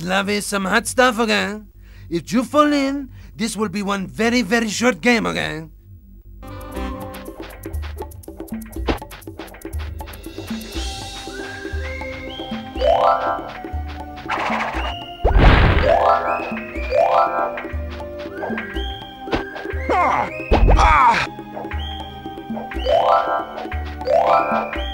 Let is some hot stuff, okay? If you fall in, this will be one very, very short game, okay? Ah! Ah!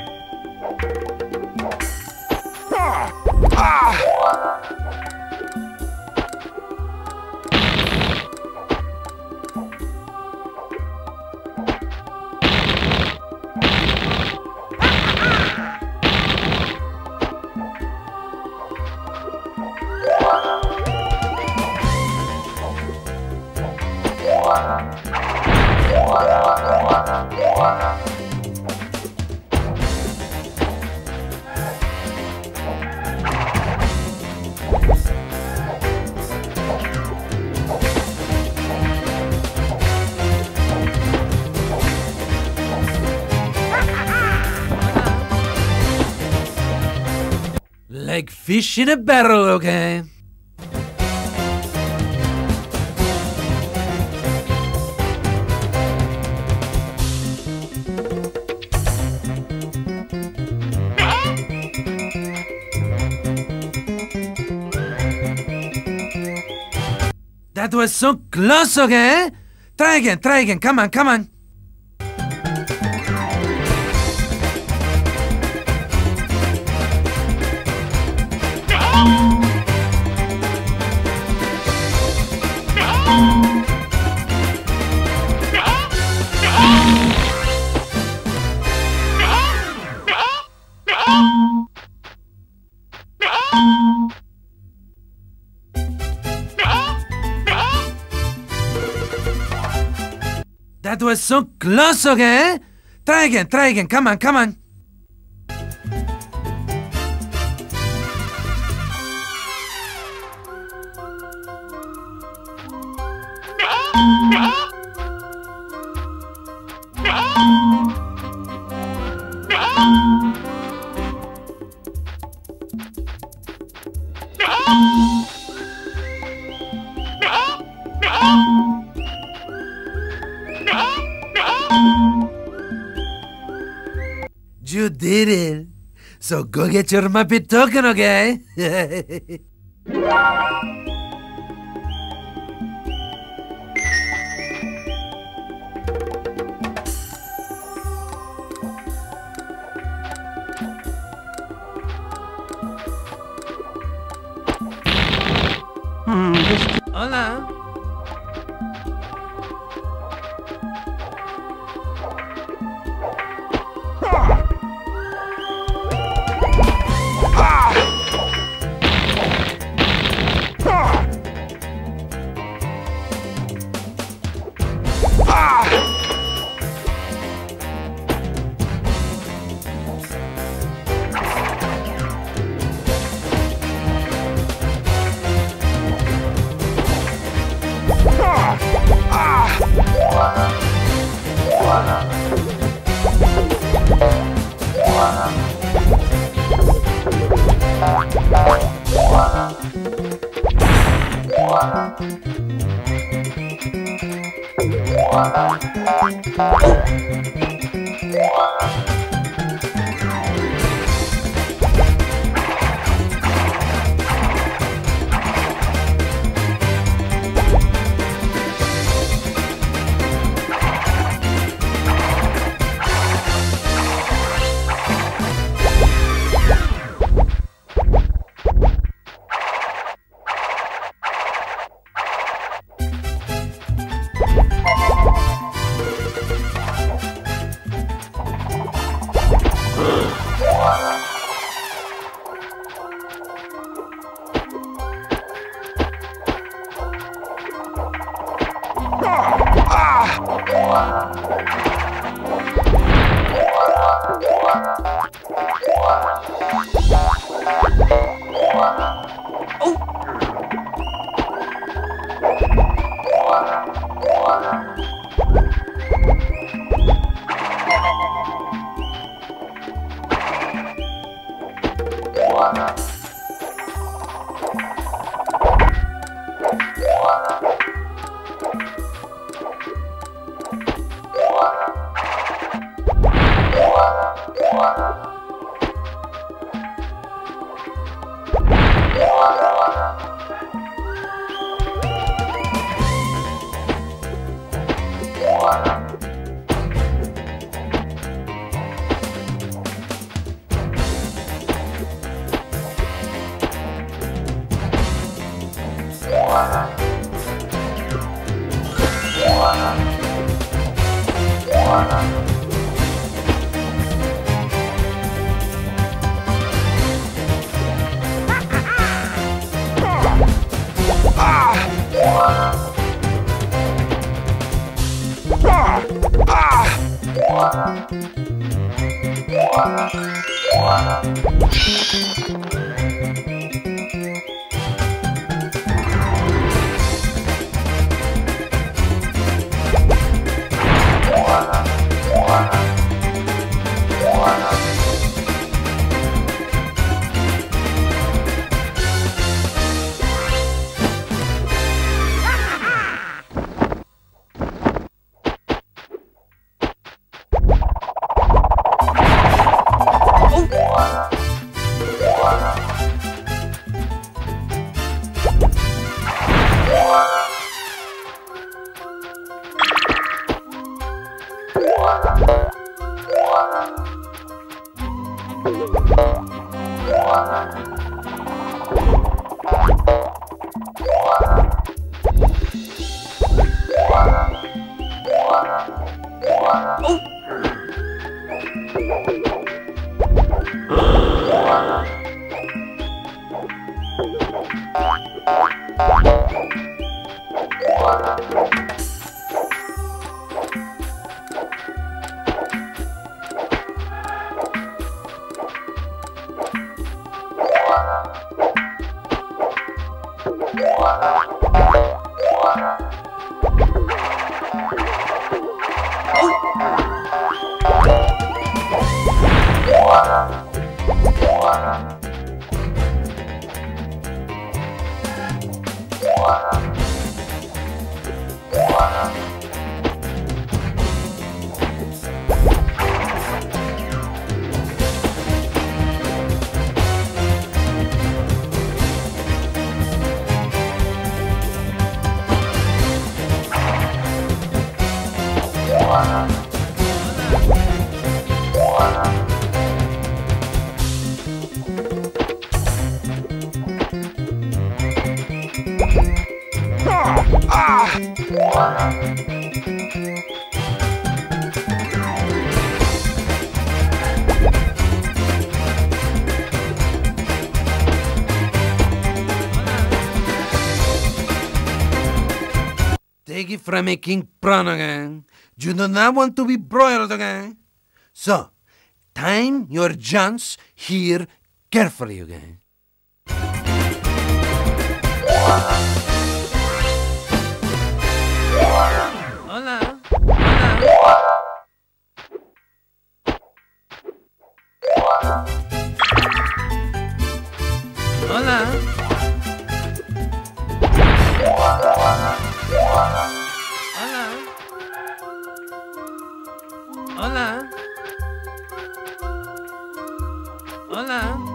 Like fish in a barrel, okay? That was so close, okay? Try again, try again. Come on, come on. Was so close, okay? Try again, try again. Come on, come on. did it. So go get your Muppet token, okay? Hola. Thank you. Take it from me, King Prawn again. You do not want to be broiled again. So, time your chance here carefully again. Hola. Hola. Hola. Hola. Hola.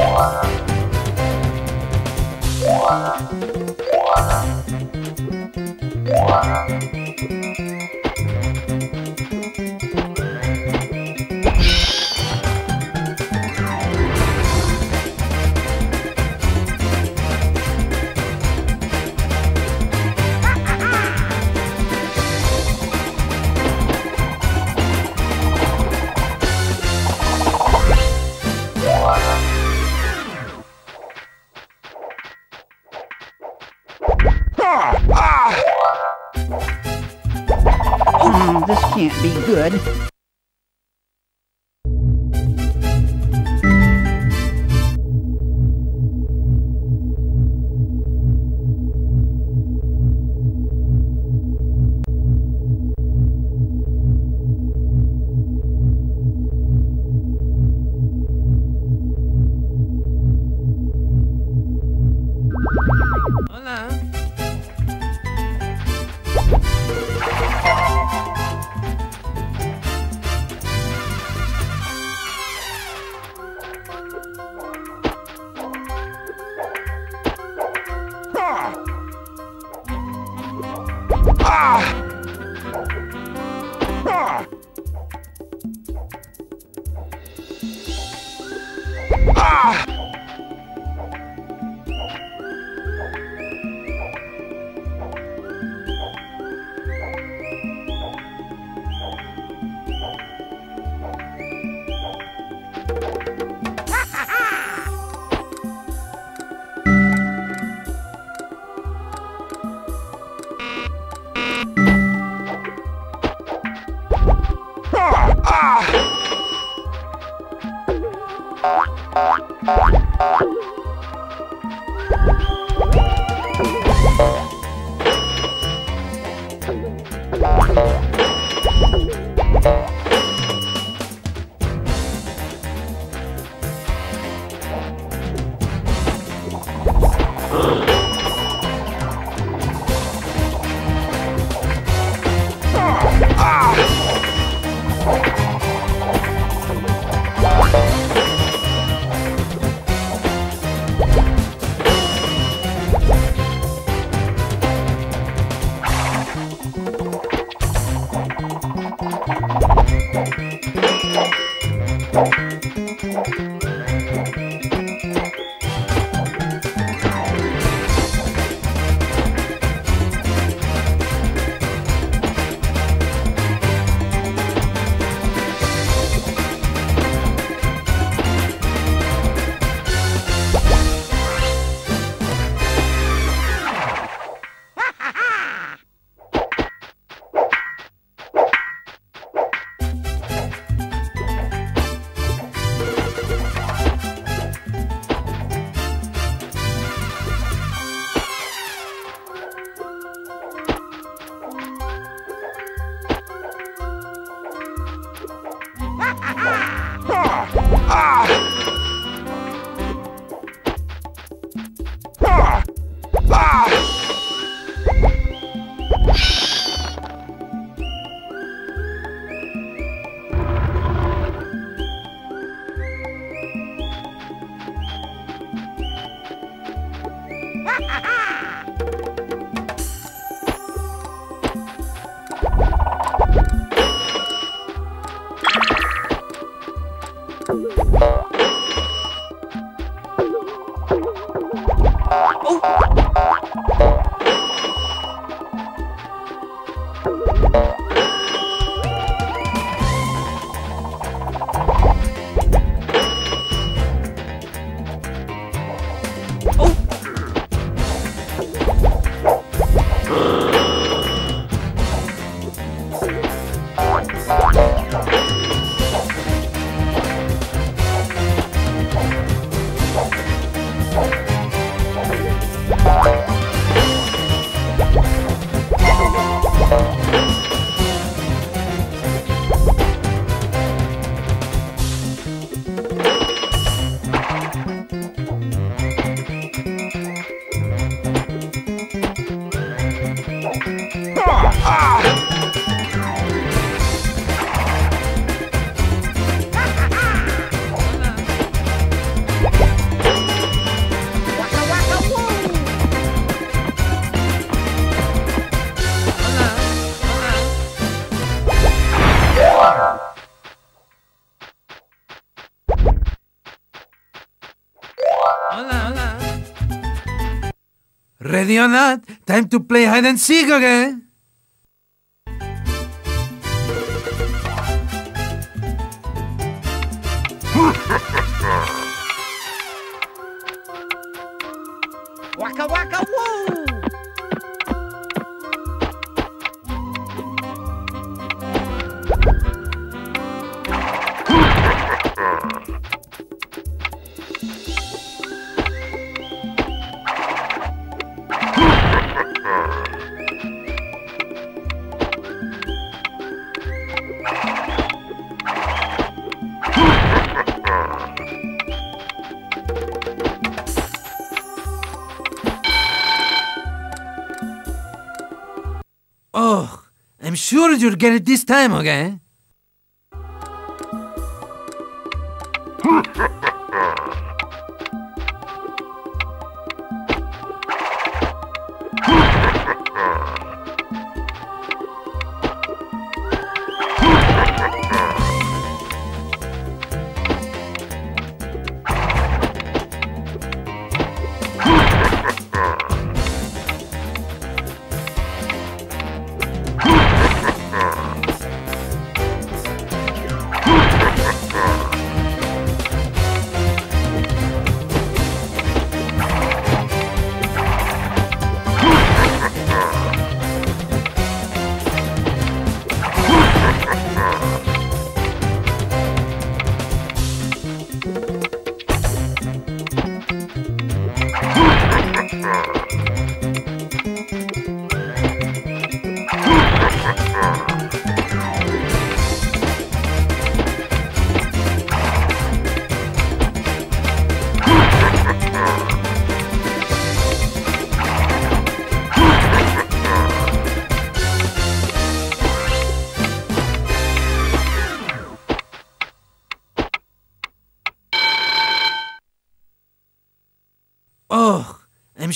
Wow. This can't be good. ha ha! Ready or not, time to play hide and seek again. Sure you'll get it this time, okay?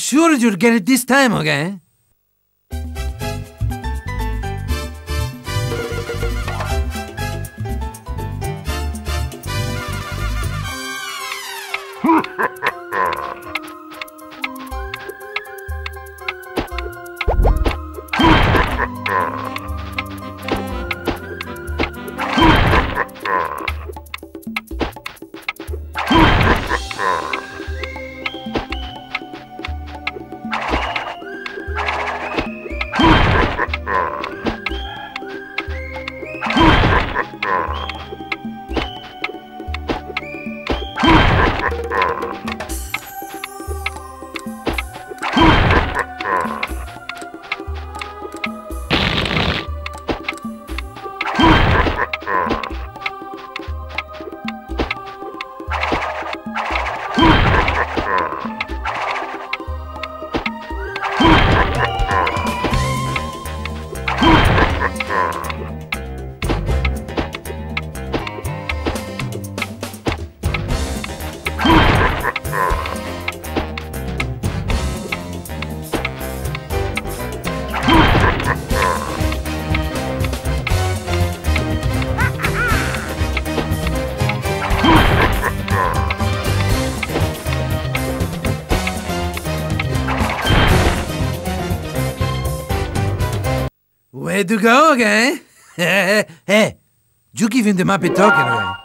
Sure you'll get it this time, okay? Way to go, okay? hey, you give him the Muppet token, okay?